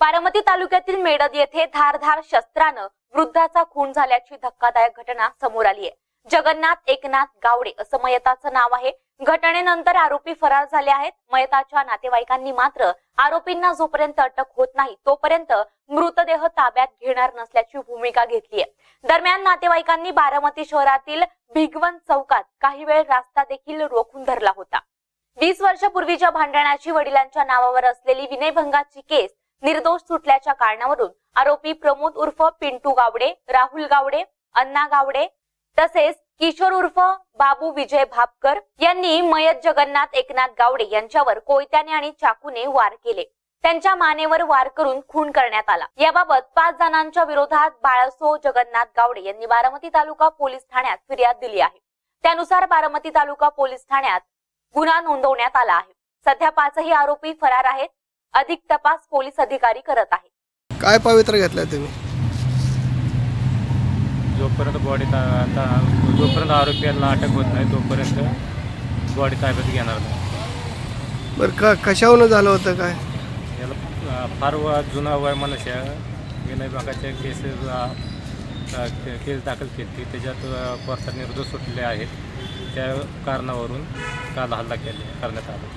बारामती तालुक्यातील मेडद येथे धारधार शस्त्रानं वृद्धाचा खून झाल्याची धक्कादायक घटना समोर आली आहे. जगन्नाथ एकनाथ गावडे असं मयताचं नाव आहे. घटनेनंतर आरोपी फरार झाले आहेत. मयताच्या नातेवाईकांनी मात्र आरोपींना जोपर्यंत अटक होत नाही तोपर्यंत मृतदेह ताब्यात घेणार नसल्याची भूमिका घेतली आहे. दरम्यान नातेवाईकांनी बारामती शहरातील भिगवण चौकात काही वेळ रास्ता देखील रोखून धरला होता. वीस वर्षापूर्वीच्या भांडणाची वडिलांच्या नावावर असलेली विनयभंगाची केस निर्दोष सुटल्याच्या कारणावरून आरोपी प्रमोद उर्फ पिंटू गावडे राहुल गावडे अण्णा गावडे तसेच किशोर उर्फ बाबू विजय भापकर यांनी मयत जगन्नाथ एकनाथ गावडे यांच्यावर कोयत्याने आणि चाकूने वार केले. त्यांच्या मानेवर वार करून खून करण्यात आला. याबाबत पाच जणांच्या विरोधात बाळसो जगन्नाथ गावडे यांनी बारामती तालुका पोलीस ठाण्यात फिर्याद दिली आहे. त्यानुसार बारामती तालुका पोलीस ठाण्यात गुन्हा नोंदवण्यात आला आहे. सध्या पाचही आरोपी फरार आहेत. अधिक तपास पोलीस अधिकारी करत आहेत. काय पवित्र घेतलाय तुम्ही? जोपर्यंत बॉडी ता ता जोपर्यंत आरोपीला अटक होत नाही तोपर्यंत बॉडी ताब्यात घेणार नाही. बरं का कशावरून झालं होतं काय? याला अं, फार व जुना वय मनुष्य विनय भागाच्या केसेस केस दाखल केली. त्याच्यात कोर्टात निर्दोष सुटले आहेत. त्या कारणावरून काल हल्ला केले करण्यात आला.